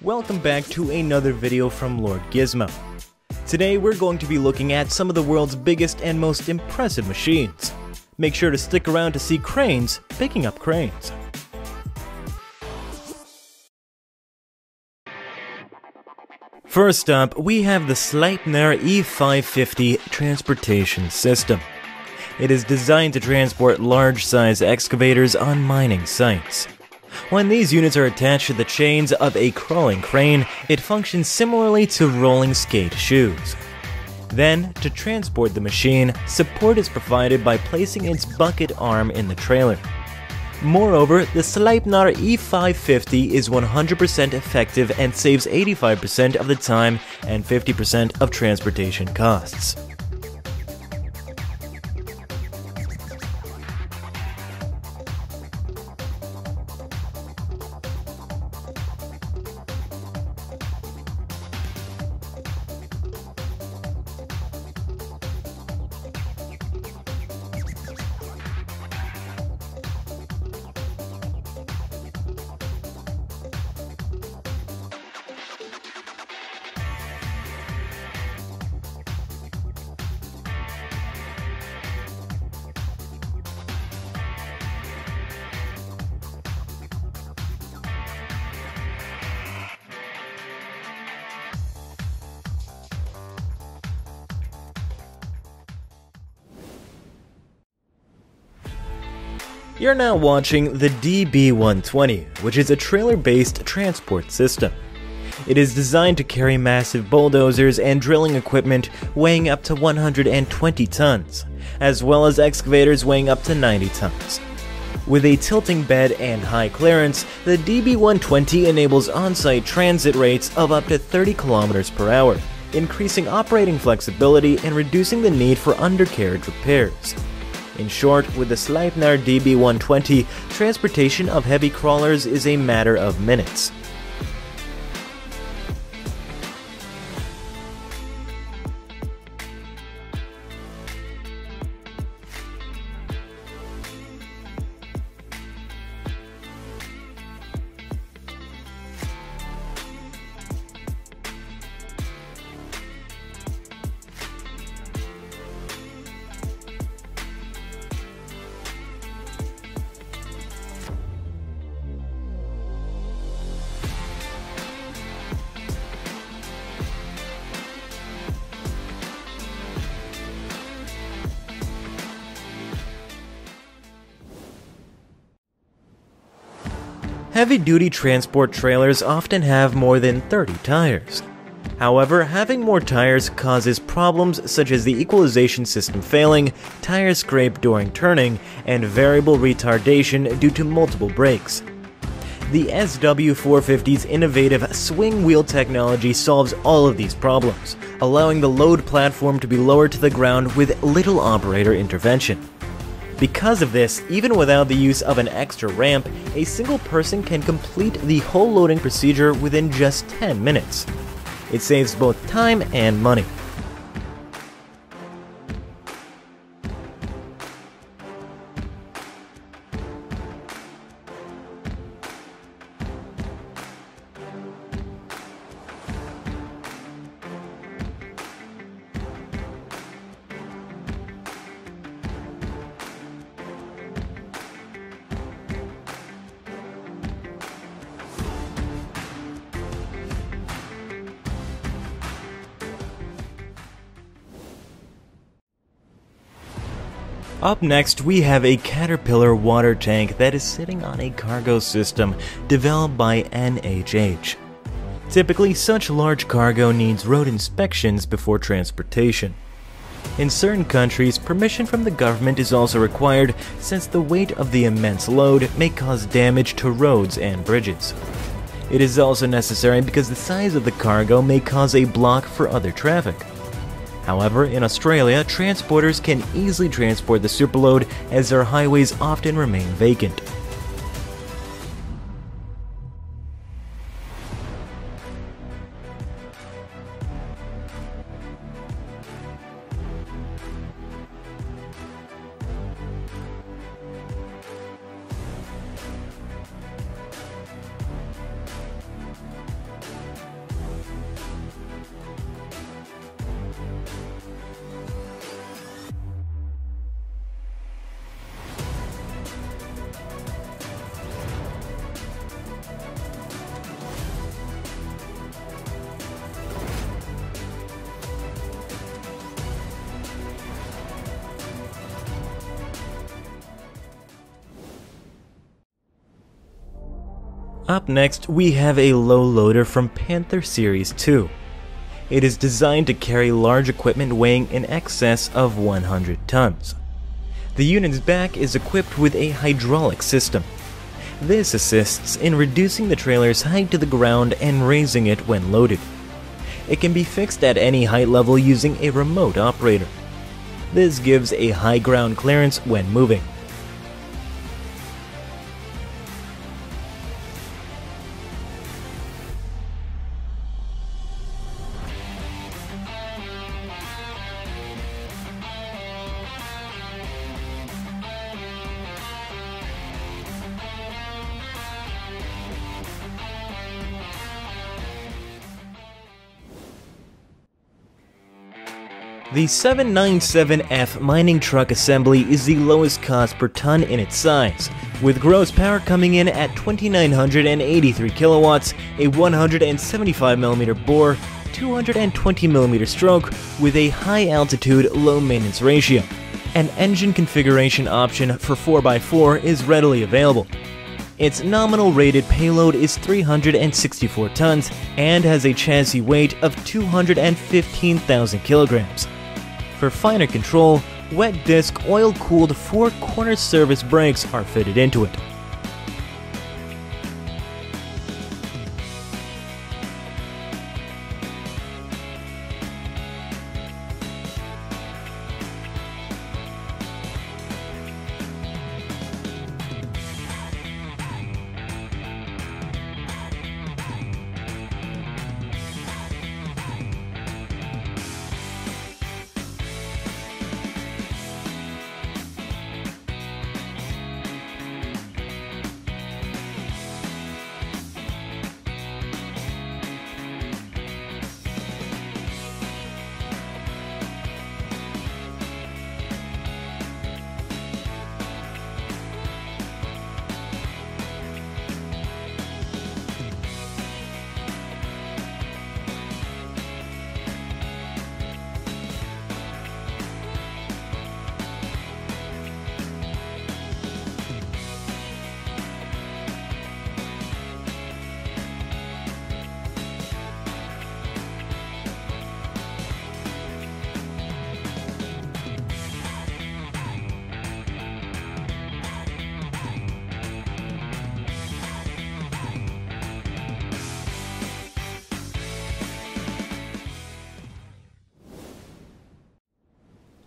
Welcome back to another video from Lord Gizmo. Today we're going to be looking at some of the world's biggest and most impressive machines. Make sure to stick around to see cranes picking up cranes. First up, we have the Sleipner E550 transportation system. It is designed to transport large-size excavators on mining sites. When these units are attached to the chains of a crawling crane, it functions similarly to rolling skate shoes. Then, to transport the machine, support is provided by placing its bucket arm in the trailer. Moreover, the Sleipner E550 is 100% effective and saves 85% of the time and 50% of transportation costs. You're now watching the DB120, which is a trailer-based transport system. It is designed to carry massive bulldozers and drilling equipment weighing up to 120 tons, as well as excavators weighing up to 90 tons. With a tilting bed and high clearance, the DB120 enables on-site transit rates of up to 30 kilometers per hour, increasing operating flexibility and reducing the need for undercarriage repairs. In short, with the Sleipner DB120, transportation of heavy crawlers is a matter of minutes. Heavy-duty transport trailers often have more than 30 tires. However, having more tires causes problems such as the equalization system failing, tire scrape during turning, and variable retardation due to multiple brakes. The SW450's innovative swing wheel technology solves all of these problems, allowing the load platform to be lowered to the ground with little operator intervention. Because of this, even without the use of an extra ramp, a single person can complete the whole loading procedure within just 10 minutes. It saves both time and money. Up next, we have a Caterpillar water tank that is sitting on a cargo system developed by NHH. Typically, such large cargo needs road inspections before transportation. In certain countries, permission from the government is also required since the weight of the immense load may cause damage to roads and bridges. It is also necessary because the size of the cargo may cause a block for other traffic. However, in Australia, transporters can easily transport the superload as their highways often remain vacant. Up next, we have a low loader from Panther Series 2. It is designed to carry large equipment weighing in excess of 100 tons. The unit's back is equipped with a hydraulic system. This assists in reducing the trailer's height to the ground and raising it when loaded. It can be fixed at any height level using a remote operator. This gives a high ground clearance when moving. The 797F mining truck assembly is the lowest cost per ton in its size, with gross power coming in at 2983 kilowatts, a 175mm bore, 220mm stroke with a high altitude low maintenance ratio. An engine configuration option for 4x4 is readily available. Its nominal rated payload is 364 tons and has a chassis weight of 215,000 kilograms. For finer control, wet disc oil-cooled four-corner service brakes are fitted into it.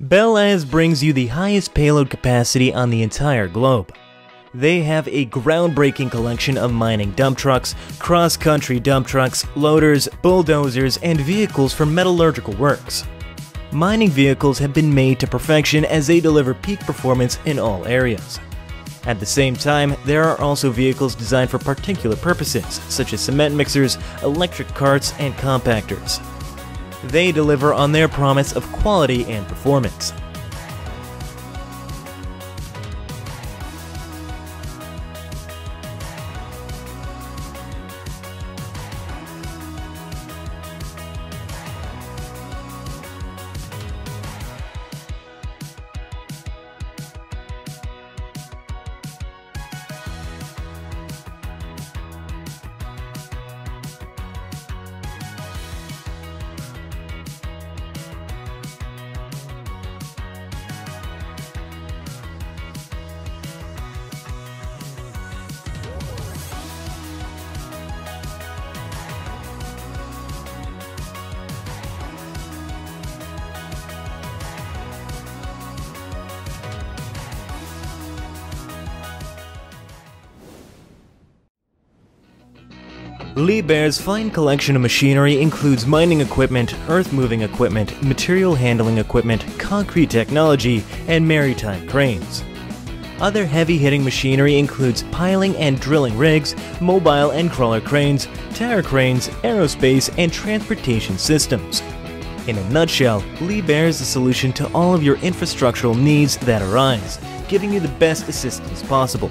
BelAZ brings you the highest payload capacity on the entire globe. They have a groundbreaking collection of mining dump trucks, cross-country dump trucks, loaders, bulldozers, and vehicles for metallurgical works. Mining vehicles have been made to perfection as they deliver peak performance in all areas. At the same time, there are also vehicles designed for particular purposes, such as cement mixers, electric carts, and compactors they deliver on their promise of quality and performance. Liebherr's fine collection of machinery includes mining equipment, earth-moving equipment, material handling equipment, concrete technology, and maritime cranes. Other heavy-hitting machinery includes piling and drilling rigs, mobile and crawler cranes, tower cranes, aerospace, and transportation systems. In a nutshell, Liebherr is the solution to all of your infrastructural needs that arise, giving you the best assistance possible.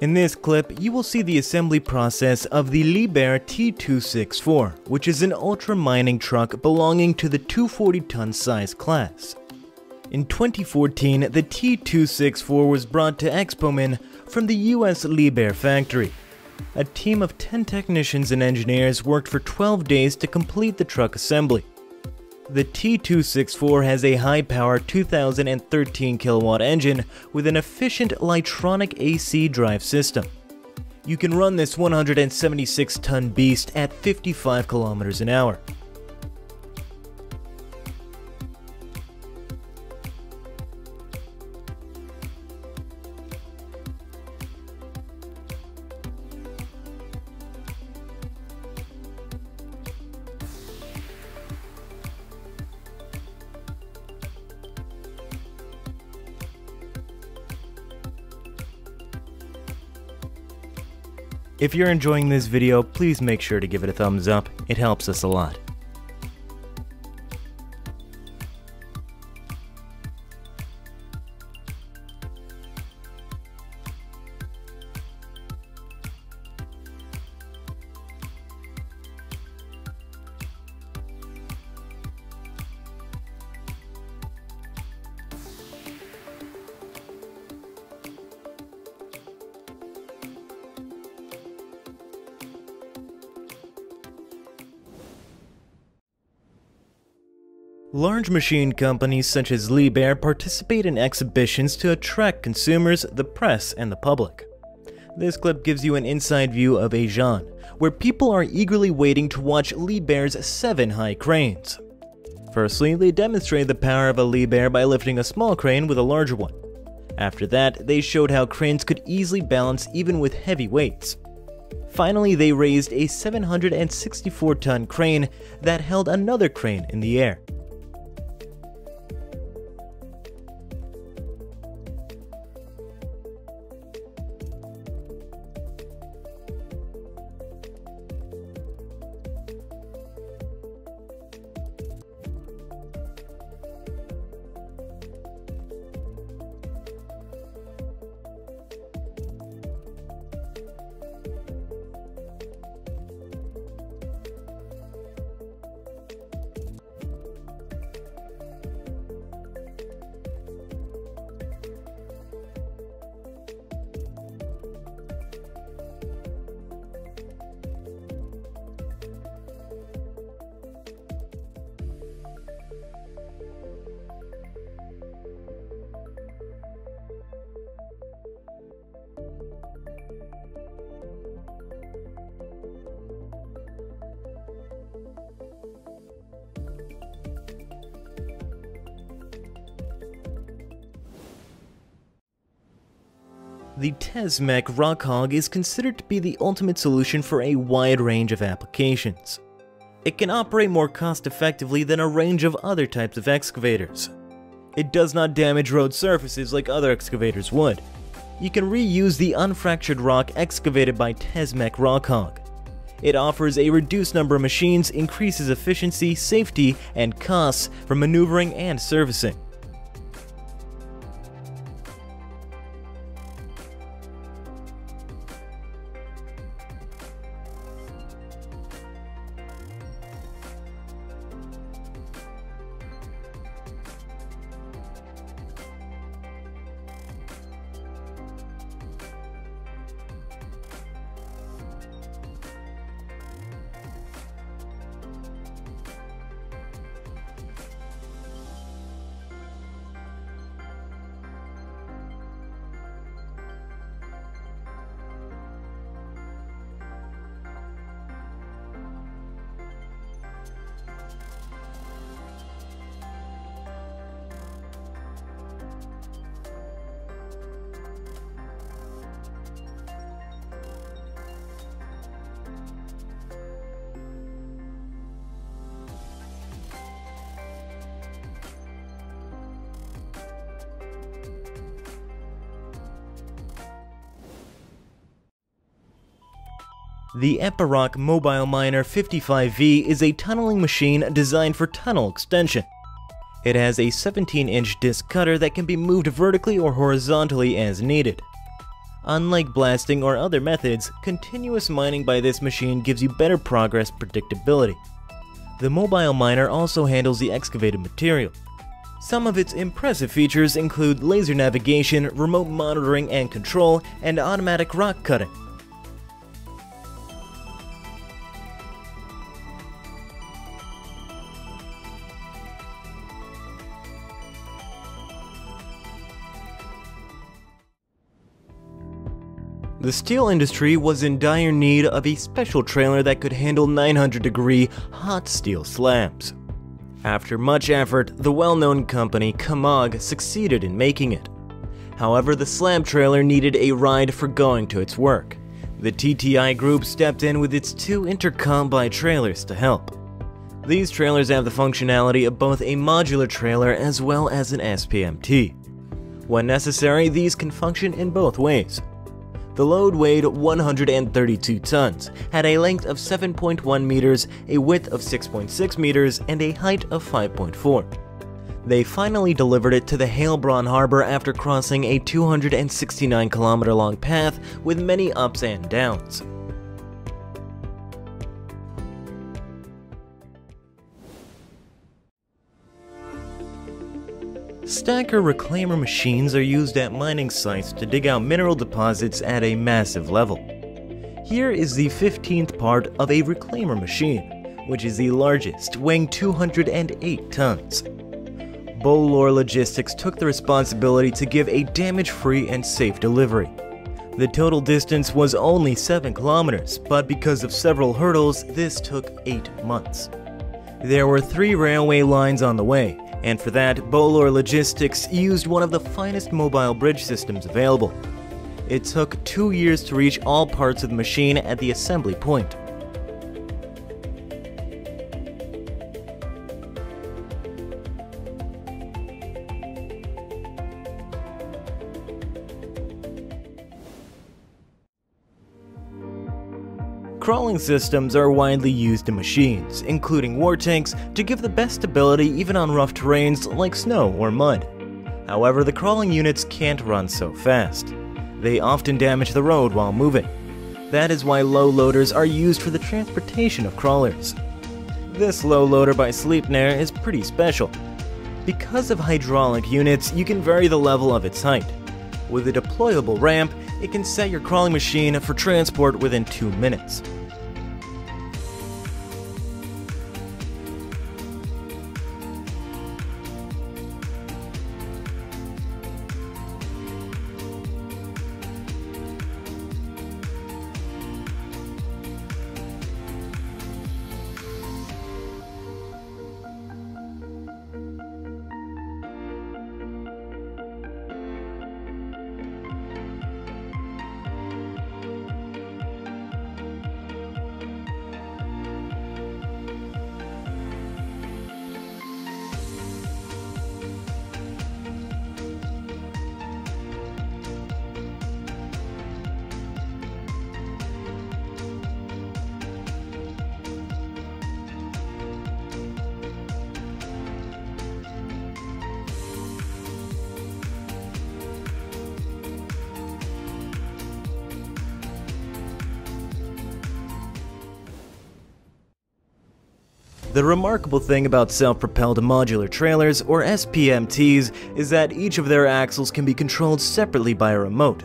In this clip, you will see the assembly process of the Liebherr T264, which is an ultra mining truck belonging to the 240 ton size class. In 2014, the T264 was brought to Expomin from the US Liebherr factory. A team of 10 technicians and engineers worked for 12 days to complete the truck assembly. The T264 has a high-power 2013 kilowatt engine with an efficient Litronic AC drive system. You can run this 176-ton beast at 55 kilometers an hour. If you're enjoying this video, please make sure to give it a thumbs up, it helps us a lot. Large machine companies such as Liebherr participate in exhibitions to attract consumers, the press, and the public. This clip gives you an inside view of Ajan, where people are eagerly waiting to watch Liebherr's 7 high cranes. Firstly, they demonstrated the power of a Liebherr by lifting a small crane with a larger one. After that, they showed how cranes could easily balance even with heavy weights. Finally, they raised a 764-ton crane that held another crane in the air. The Tesmec Rockhog is considered to be the ultimate solution for a wide range of applications. It can operate more cost effectively than a range of other types of excavators. It does not damage road surfaces like other excavators would. You can reuse the unfractured rock excavated by Tesmec Rockhog. It offers a reduced number of machines, increases efficiency, safety, and costs for maneuvering and servicing. Epiroc Mobile Miner 55V is a tunneling machine designed for tunnel extension. It has a 17-inch disc cutter that can be moved vertically or horizontally as needed. Unlike blasting or other methods, continuous mining by this machine gives you better progress predictability. The mobile miner also handles the excavated material. Some of its impressive features include laser navigation, remote monitoring and control, and automatic rock cutting. The steel industry was in dire need of a special trailer that could handle 900 degree hot steel slabs. After much effort, the well-known company Kamag succeeded in making it. However, the slab trailer needed a ride for going to its work. The TTI group stepped in with its two intercombi trailers to help. These trailers have the functionality of both a modular trailer as well as an SPMT. When necessary, these can function in both ways. The load weighed 132 tons, had a length of 7.1 meters, a width of 6.6 meters, and a height of 5.4. They finally delivered it to the Heilbronn harbor after crossing a 269 kilometer long path with many ups and downs. Stacker reclaimer machines are used at mining sites to dig out mineral deposits at a massive level. Here is the 15th part of a reclaimer machine, which is the largest, weighing 208 tons. Bolor Logistics took the responsibility to give a damage-free and safe delivery. The total distance was only 7 kilometers, but because of several hurdles, this took 8 months. There were three railway lines on the way, and for that, Bolor Logistics used one of the finest mobile bridge systems available. It took two years to reach all parts of the machine at the assembly point. Crawling systems are widely used in machines, including war tanks, to give the best stability even on rough terrains like snow or mud. However, the crawling units can't run so fast. They often damage the road while moving. That is why low loaders are used for the transportation of crawlers. This low loader by Sleipner is pretty special. Because of hydraulic units, you can vary the level of its height. With a deployable ramp, it can set your crawling machine for transport within 2 minutes. The remarkable thing about self-propelled modular trailers, or SPMTs, is that each of their axles can be controlled separately by a remote.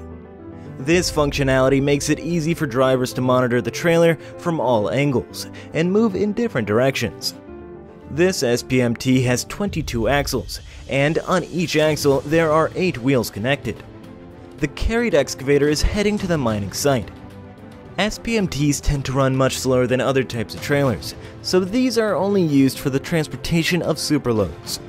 This functionality makes it easy for drivers to monitor the trailer from all angles and move in different directions. This SPMT has 22 axles, and on each axle there are 8 wheels connected. The carried excavator is heading to the mining site. SPMTs tend to run much slower than other types of trailers, so these are only used for the transportation of superloads.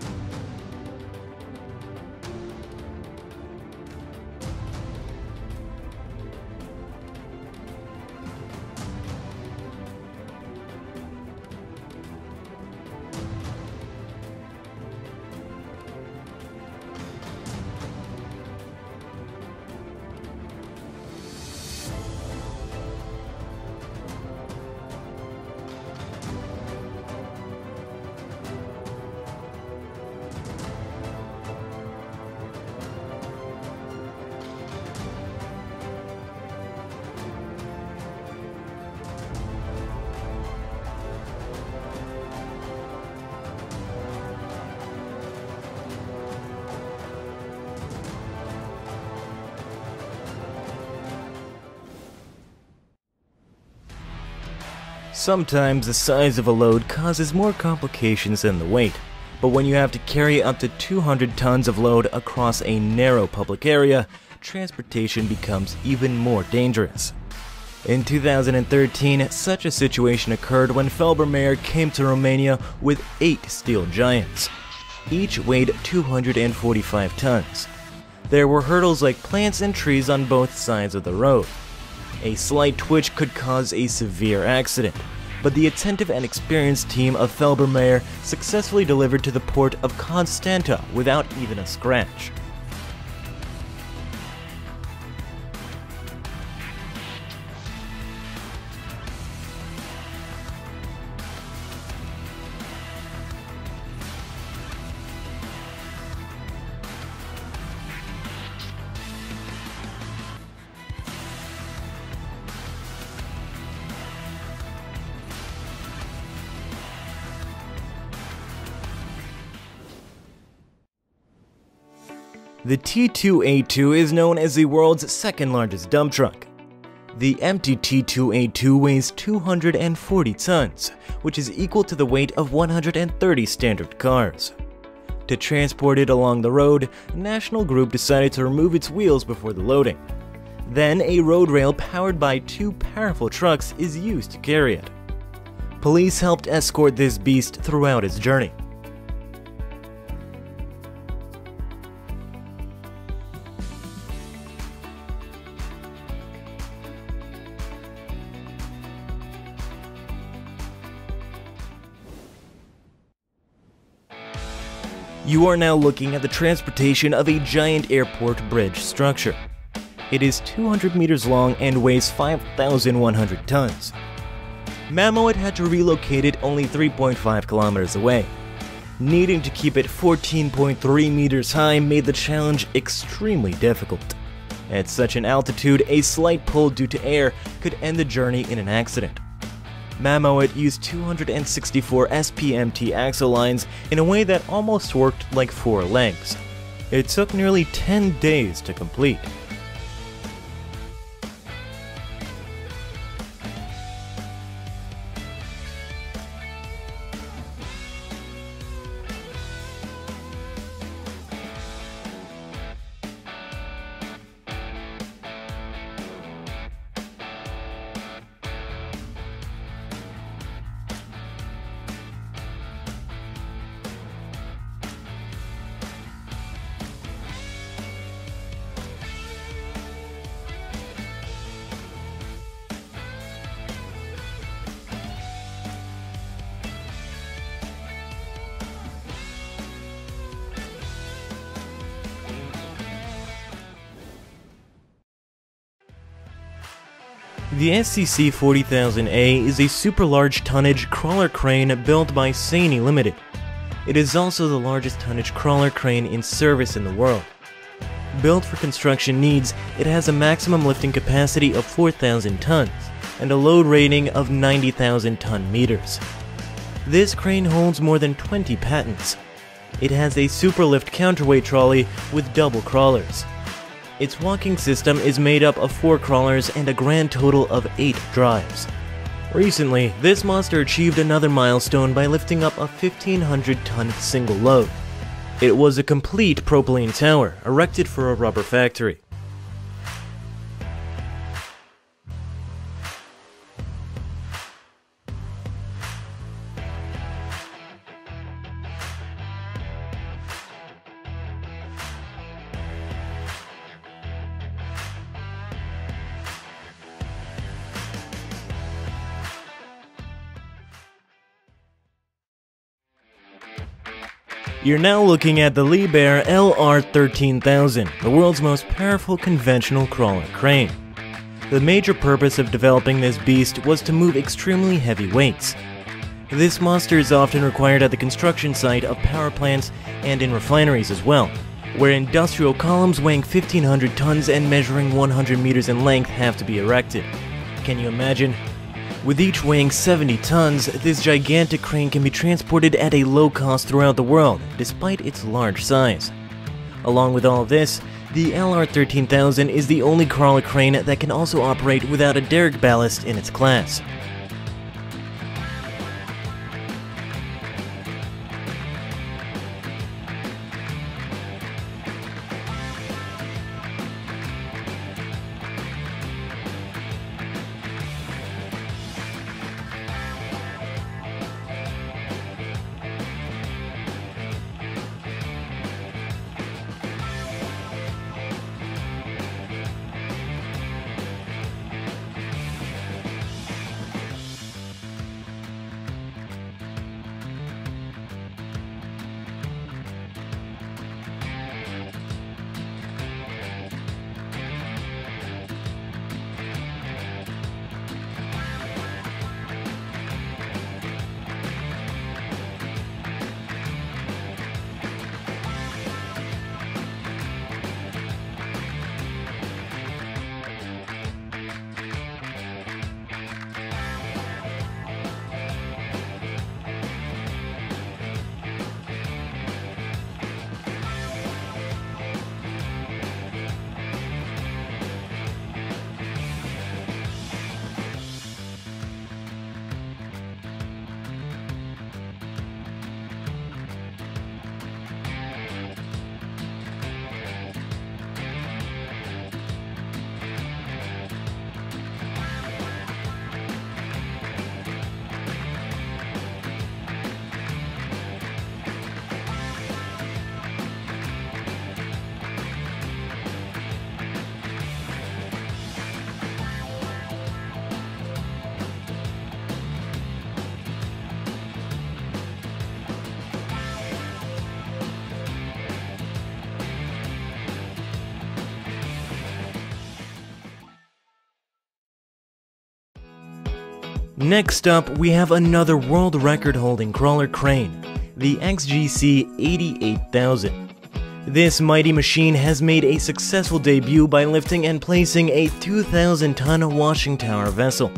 Sometimes the size of a load causes more complications than the weight, but when you have to carry up to 200 tons of load across a narrow public area, transportation becomes even more dangerous. In 2013, such a situation occurred when Felbermayr came to Romania with eight steel giants. Each weighed 245 tons. There were hurdles like plants and trees on both sides of the road. A slight twitch could cause a severe accident, but the attentive and experienced team of Felbermayr successfully delivered to the port of Constanta without even a scratch. The T282 is known as the world's second largest dump truck. The empty T282 weighs 240 tons, which is equal to the weight of 130 standard cars. To transport it along the road, National Group decided to remove its wheels before the loading. Then a road rail powered by two powerful trucks is used to carry it. Police helped escort this beast throughout its journey. You are now looking at the transportation of a giant airport bridge structure. It is 200 meters long and weighs 5,100 tons. Mammoet had to relocate it only 3.5 kilometers away. Needing to keep it 14.3 meters high made the challenge extremely difficult. At such an altitude, a slight pull due to air could end the journey in an accident. Mammoet used 264 SPMT axle lines in a way that almost worked like four legs. It took nearly 10 days to complete. The SCC 40000A is a super large tonnage crawler crane built by Sany Limited. It is also the largest tonnage crawler crane in service in the world. Built for construction needs, it has a maximum lifting capacity of 4,000 tons and a load rating of 90,000 ton meters. This crane holds more than 20 patents. It has a superlift counterweight trolley with double crawlers. Its walking system is made up of 4 crawlers and a grand total of 8 drives. Recently, this monster achieved another milestone by lifting up a 1500 ton single load. It was a complete propylene tower, erected for a rubber factory. You're now looking at the Liebherr LR13000, the world's most powerful conventional crawler crane. The major purpose of developing this beast was to move extremely heavy weights. This monster is often required at the construction site of power plants and in refineries as well, where industrial columns weighing 1500 tons and measuring 100 meters in length have to be erected. Can you imagine with each weighing 70 tons, this gigantic crane can be transported at a low cost throughout the world, despite its large size. Along with all this, the LR13000 is the only crawler crane that can also operate without a derrick ballast in its class. Next up, we have another world record holding crawler crane, the XGC 88000. This mighty machine has made a successful debut by lifting and placing a 2,000 ton washing tower vessel.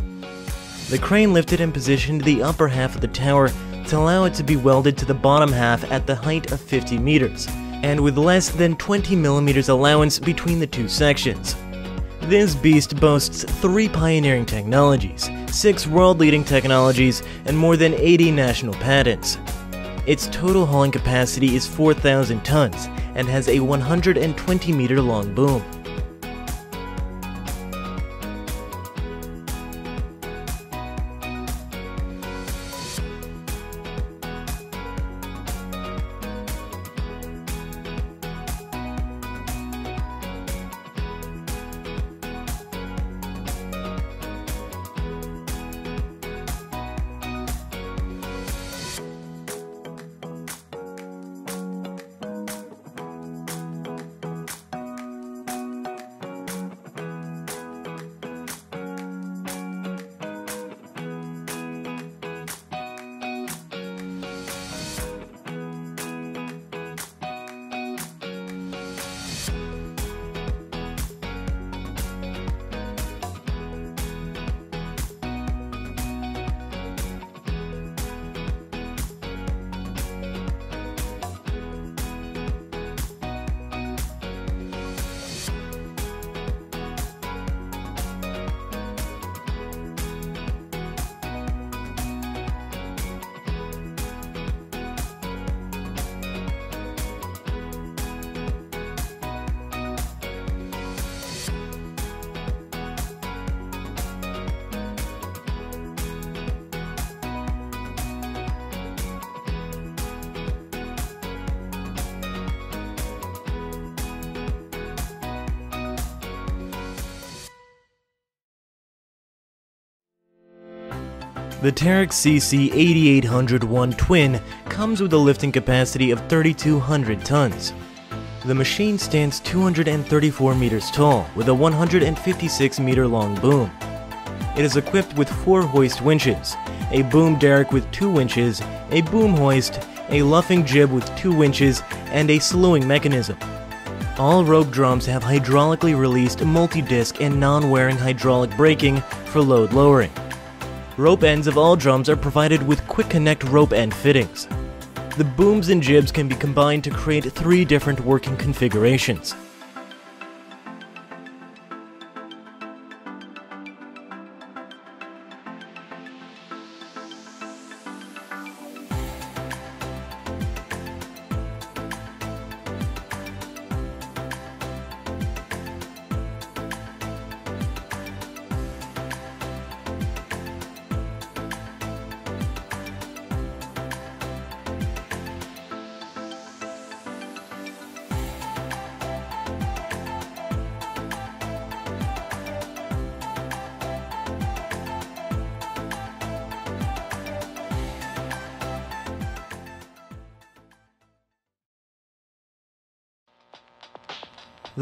The crane lifted and positioned the upper half of the tower to allow it to be welded to the bottom half at the height of 50 meters, and with less than 20 millimeters allowance between the two sections. This beast boasts three pioneering technologies, six world-leading technologies, and more than 80 national patents. Its total hauling capacity is 4,000 tons and has a 120 meter long boom. The Terex CC 8801 Twin comes with a lifting capacity of 3,200 tons. The machine stands 234 meters tall with a 156 meter long boom. It is equipped with four hoist winches, a boom derrick with two winches, a boom hoist, a luffing jib with two winches, and a slewing mechanism. All rope drums have hydraulically released multi-disc and non-wearing hydraulic braking for load lowering. Rope ends of all drums are provided with quick connect rope end fittings. The booms and jibs can be combined to create three different working configurations.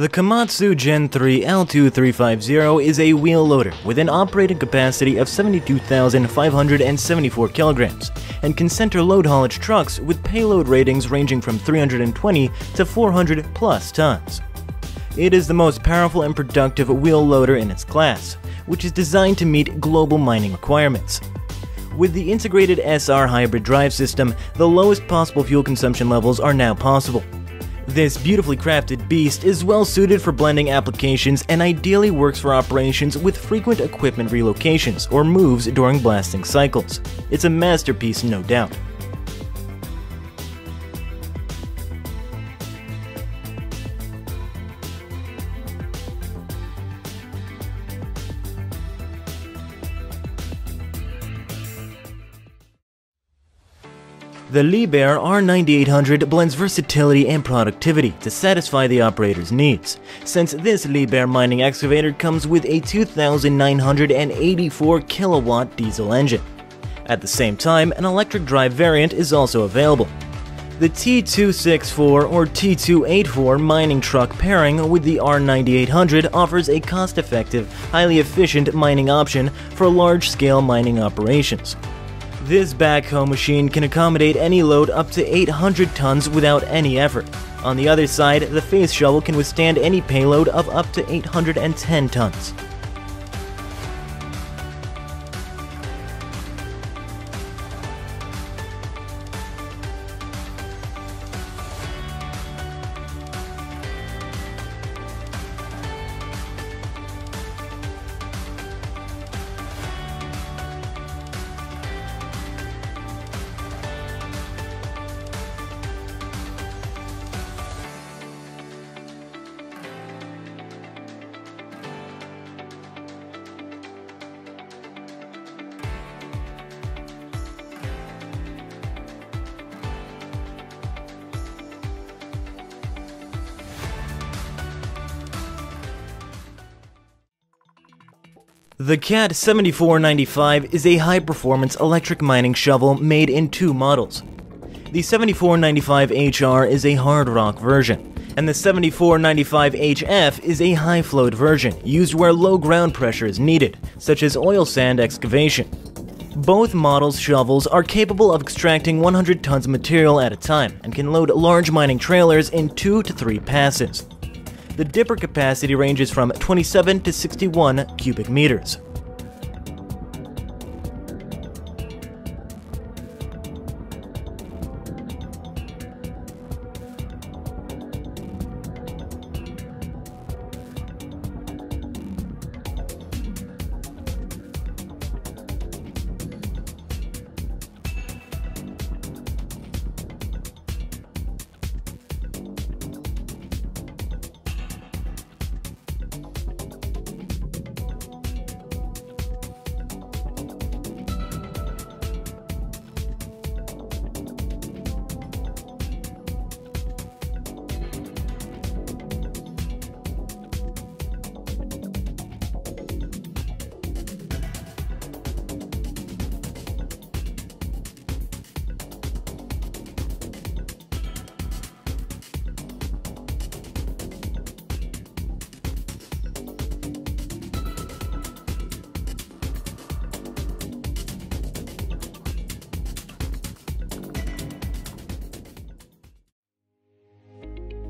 The Komatsu Gen 3 L2350 is a wheel loader with an operating capacity of 72,574 kilograms and can center load haulage trucks with payload ratings ranging from 320 to 400 plus tons. It is the most powerful and productive wheel loader in its class, which is designed to meet global mining requirements. With the integrated SR hybrid drive system, the lowest possible fuel consumption levels are now possible, this beautifully crafted beast is well suited for blending applications and ideally works for operations with frequent equipment relocations or moves during blasting cycles. It's a masterpiece, no doubt. The Liebherr R9800 blends versatility and productivity to satisfy the operator's needs, since this Liebherr mining excavator comes with a 2,984 kilowatt diesel engine. At the same time, an electric drive variant is also available. The T264 or T284 mining truck pairing with the R9800 offers a cost-effective, highly efficient mining option for large-scale mining operations. This backhoe machine can accommodate any load up to 800 tons without any effort. On the other side, the face shovel can withstand any payload of up to 810 tons. The CAT 7495 is a high-performance electric mining shovel made in two models. The 7495HR is a hard rock version, and the 7495HF is a high-float version used where low ground pressure is needed, such as oil sand excavation. Both models' shovels are capable of extracting 100 tons of material at a time and can load large mining trailers in 2 to 3 passes. The dipper capacity ranges from 27 to 61 cubic meters.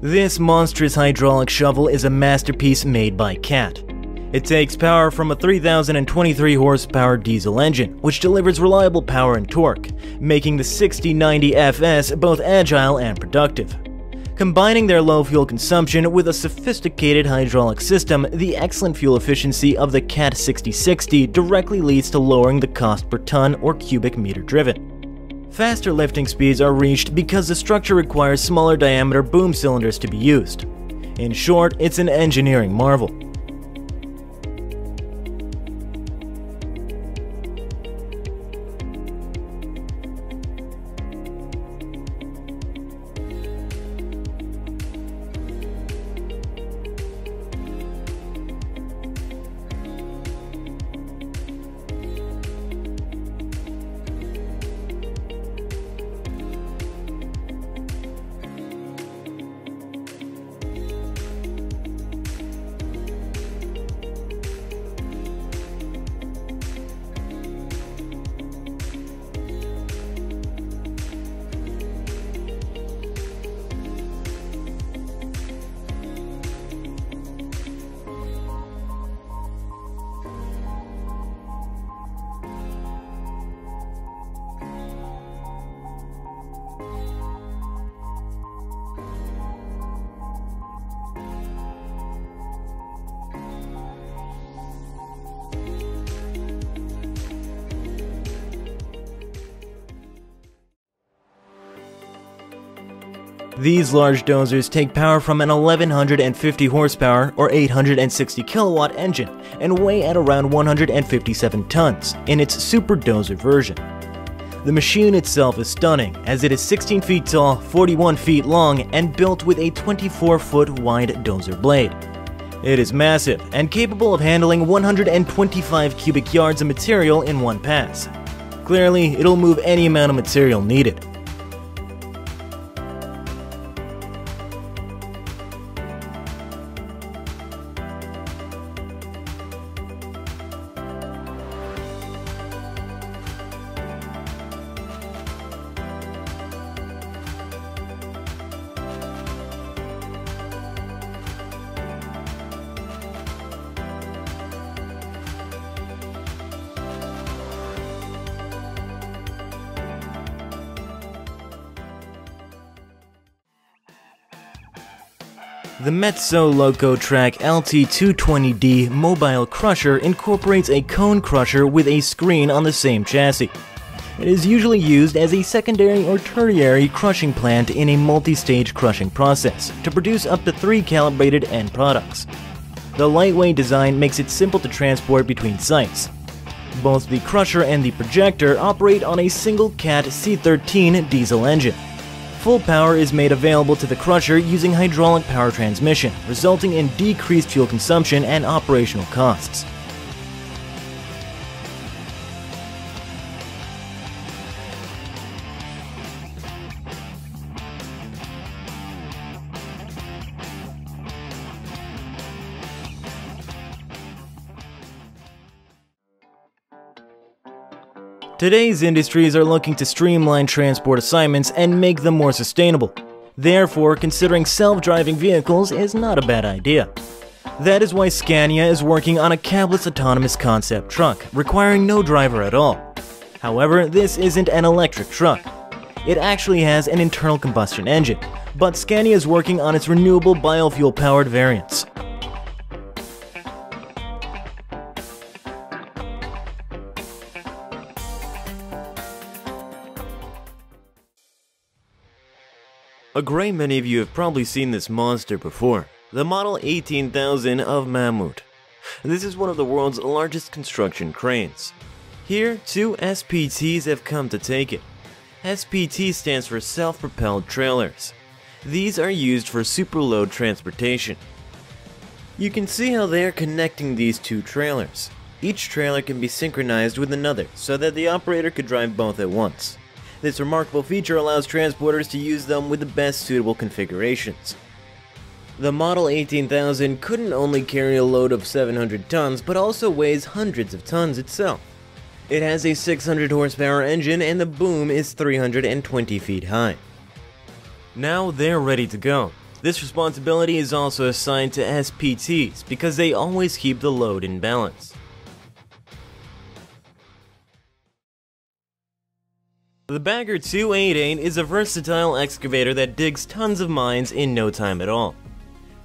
This monstrous hydraulic shovel is a masterpiece made by CAT. It takes power from a 3023 horsepower diesel engine, which delivers reliable power and torque, making the 6090 FS both agile and productive. Combining their low fuel consumption with a sophisticated hydraulic system, the excellent fuel efficiency of the CAT 6060 directly leads to lowering the cost per ton or cubic meter driven. Faster lifting speeds are reached because the structure requires smaller diameter boom cylinders to be used. In short, it's an engineering marvel. These large dozers take power from an 1150 horsepower or 860 kilowatt engine and weigh at around 157 tons in its super dozer version. The machine itself is stunning as it is 16 feet tall, 41 feet long, and built with a 24 foot wide dozer blade. It is massive and capable of handling 125 cubic yards of material in one pass. Clearly, it'll move any amount of material needed. The Metso Lokotrack LT220D mobile crusher incorporates a cone crusher with a screen on the same chassis. It is usually used as a secondary or tertiary crushing plant in a multi-stage crushing process to produce up to three calibrated end products. The lightweight design makes it simple to transport between sites. Both the crusher and the projector operate on a single CAT C13 diesel engine. Full power is made available to the crusher using hydraulic power transmission, resulting in decreased fuel consumption and operational costs. Today's industries are looking to streamline transport assignments and make them more sustainable. Therefore, considering self-driving vehicles is not a bad idea. That is why Scania is working on a cabless autonomous concept truck, requiring no driver at all. However, this isn't an electric truck. It actually has an internal combustion engine, but Scania is working on its renewable biofuel-powered variants. A great many of you have probably seen this monster before, the Model 18000 of Mammoet. This is one of the world's largest construction cranes. Here, two SPTs have come to take it. SPT stands for self-propelled trailers. These are used for superload transportation. You can see how they are connecting these two trailers. Each trailer can be synchronized with another so that the operator could drive both at once. This remarkable feature allows transporters to use them with the best suitable configurations. The Model 18000 couldn't only carry a load of 700 tons, but also weighs hundreds of tons itself. It has a 600 horsepower engine and the boom is 320 feet high. Now they're ready to go. This responsibility is also assigned to SPTs because they always keep the load in balance. The Bagger 288 is a versatile excavator that digs tons of mines in no time at all.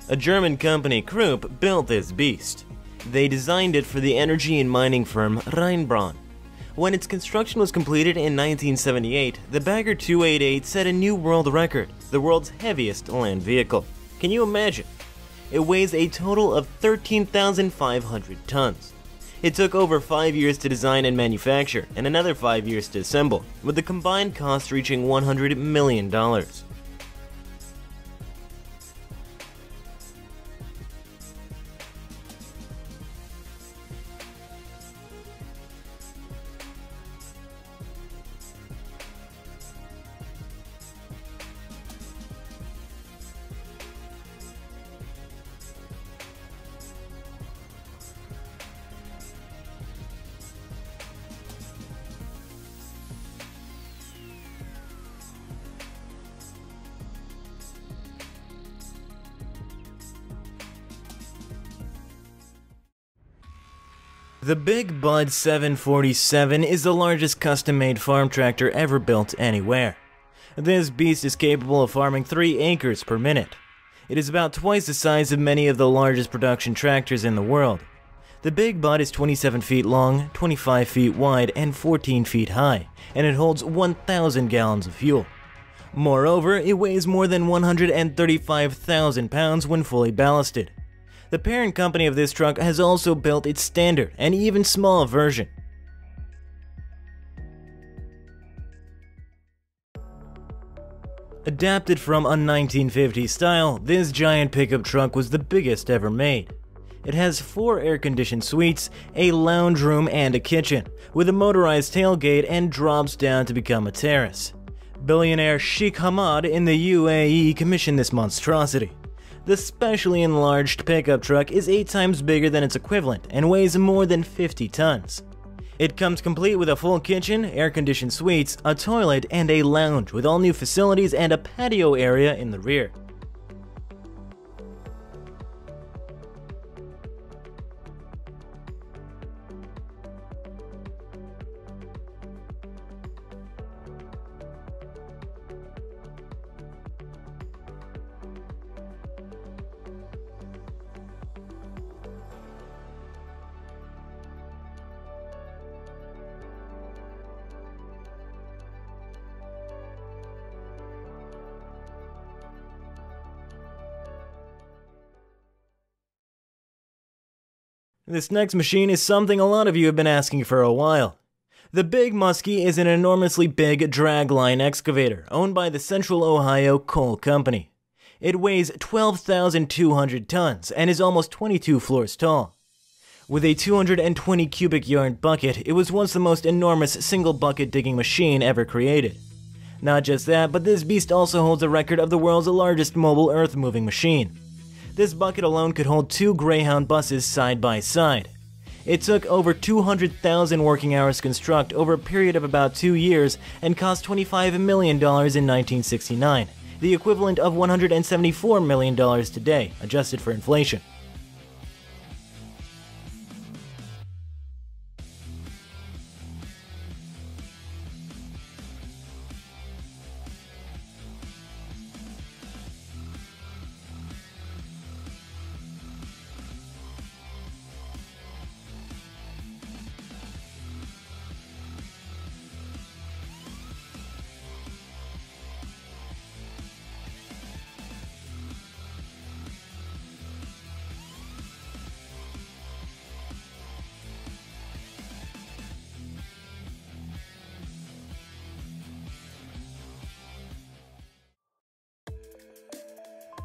A German company, Krupp, built this beast. They designed it for the energy and mining firm Rheinbraun. When its construction was completed in 1978, the Bagger 288 set a new world record, the world's heaviest land vehicle. Can you imagine? It weighs a total of 13,500 tons. It took over 5 years to design and manufacture, and another 5 years to assemble, with the combined cost reaching $100 million. The Big Bud 747 is the largest custom-made farm tractor ever built anywhere. This beast is capable of farming 3 acres per minute. It is about twice the size of many of the largest production tractors in the world. The Big Bud is 27 feet long, 25 feet wide, and 14 feet high, and it holds 1,000 gallons of fuel. Moreover, it weighs more than 135,000 pounds when fully ballasted. The parent company of this truck has also built its standard and even small version. Adapted from a 1950s style, this giant pickup truck was the biggest ever made. It has four air-conditioned suites, a lounge room and a kitchen, with a motorized tailgate and drops down to become a terrace. Billionaire Sheikh Hamad in the UAE commissioned this monstrosity. The specially enlarged pickup truck is 8 times bigger than its equivalent and weighs more than 50 tons. It comes complete with a full kitchen, air-conditioned suites, a toilet, and a lounge with all new facilities and a patio area in the rear. This next machine is something a lot of you have been asking for a while. The Big Muskie is an enormously big dragline excavator owned by the Central Ohio Coal Company. It weighs 12,200 tons and is almost 22 floors tall. With a 220 cubic yard bucket, it was once the most enormous single bucket digging machine ever created. Not just that, but this beast also holds a record of the world's largest mobile earth moving machine. This bucket alone could hold two Greyhound buses side by side. It took over 200,000 working hours to construct over a period of about two years and cost $25 million in 1969, the equivalent of $174 million today, adjusted for inflation.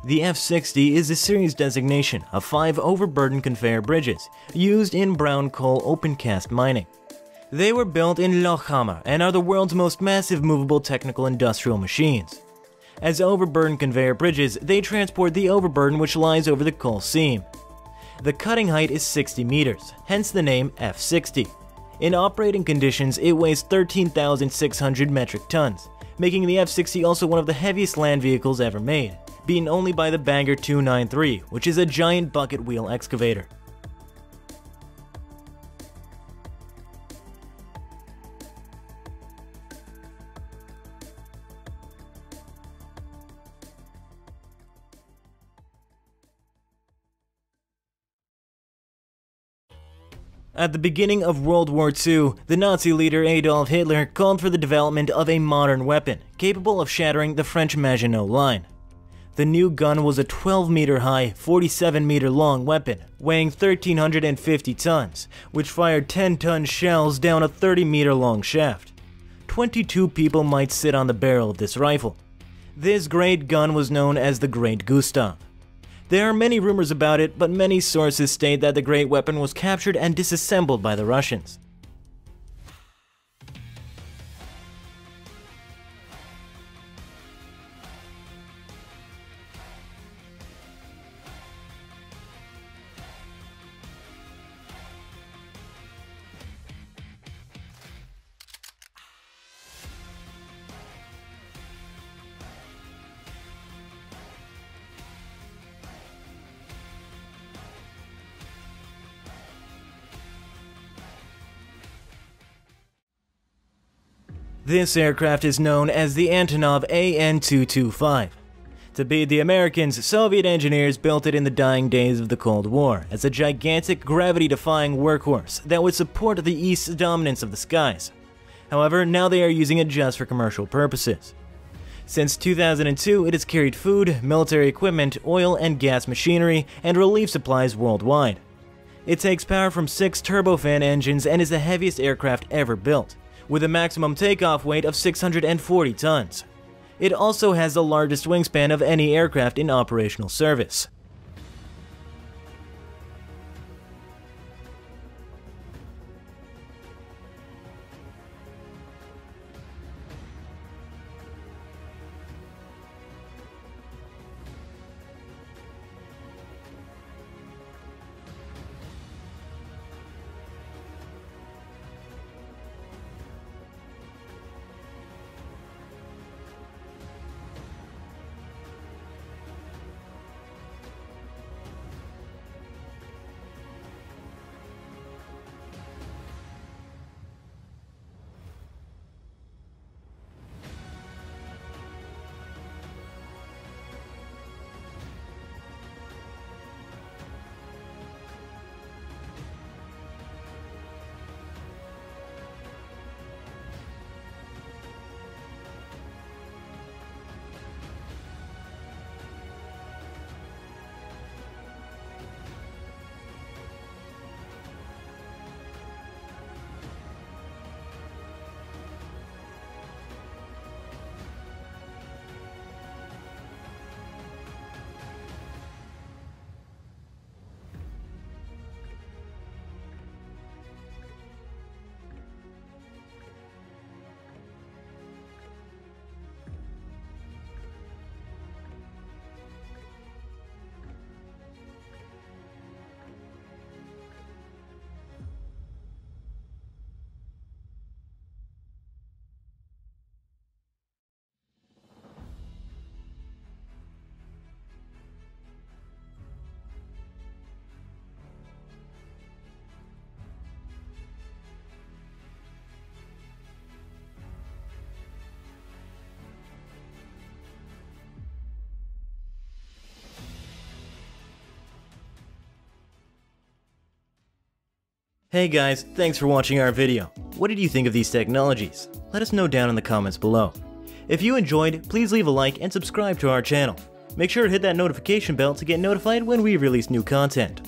The F-60 is a series designation of five overburden conveyor bridges used in brown coal open cast mining. They were built in Lauchhammer and are the world's most massive movable technical industrial machines. As overburden conveyor bridges, they transport the overburden which lies over the coal seam. The cutting height is 60 meters, hence the name F-60. In operating conditions, it weighs 13,600 metric tons, making the F-60 also one of the heaviest land vehicles ever made beaten only by the Bagger 293, which is a giant bucket wheel excavator. At the beginning of World War II, the Nazi leader Adolf Hitler called for the development of a modern weapon capable of shattering the French Maginot Line. The new gun was a 12 meter high, 47 meter long weapon, weighing 1,350 tons, which fired 10 ton shells down a 30 meter long shaft. 22 people might sit on the barrel of this rifle. This great gun was known as the Great Gustav. There are many rumors about it, but many sources state that the great weapon was captured and disassembled by the Russians. This aircraft is known as the Antonov AN-225. To beat the Americans, Soviet engineers built it in the dying days of the Cold War as a gigantic, gravity-defying workhorse that would support the East's dominance of the skies. However, now they are using it just for commercial purposes. Since 2002, it has carried food, military equipment, oil and gas machinery, and relief supplies worldwide. It takes power from six turbofan engines and is the heaviest aircraft ever built with a maximum takeoff weight of 640 tons. It also has the largest wingspan of any aircraft in operational service. Hey guys, thanks for watching our video. What did you think of these technologies? Let us know down in the comments below. If you enjoyed, please leave a like and subscribe to our channel. Make sure to hit that notification bell to get notified when we release new content.